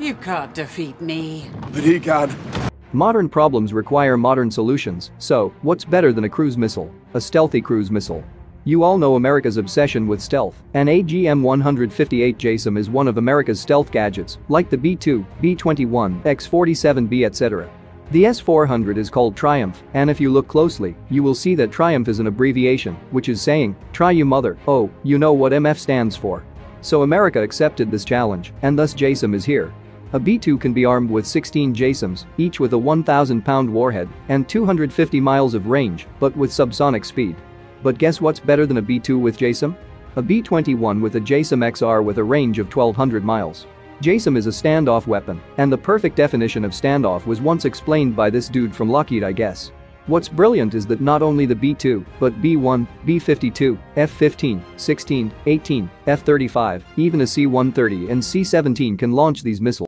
You can't defeat me. But he can. Modern problems require modern solutions, so, what's better than a cruise missile? A stealthy cruise missile. You all know America's obsession with stealth, and AGM-158 JASSM is one of America's stealth gadgets, like the B-2, B-21, X-47B etc. The S-400 is called Triumf, and if you look closely, you will see that Triumf is an abbreviation, which is saying, try you mother, oh, you know what MF stands for. So America accepted this challenge, and thus JASSM is here. A B-2 can be armed with 16 JASSMs, each with a 1,000-pound warhead and 250 miles of range, but with subsonic speed. But guess what's better than a B-2 with JASSM? A B-21 with a JASSM XR with a range of 1,200 miles. JASSM is a standoff weapon, and the perfect definition of standoff was once explained by this dude from Lockheed I guess. What's brilliant is that not only the B-2, but B-1, B-52, F-15, 16, 18, F-35, even a C-130 and C-17 can launch these missiles.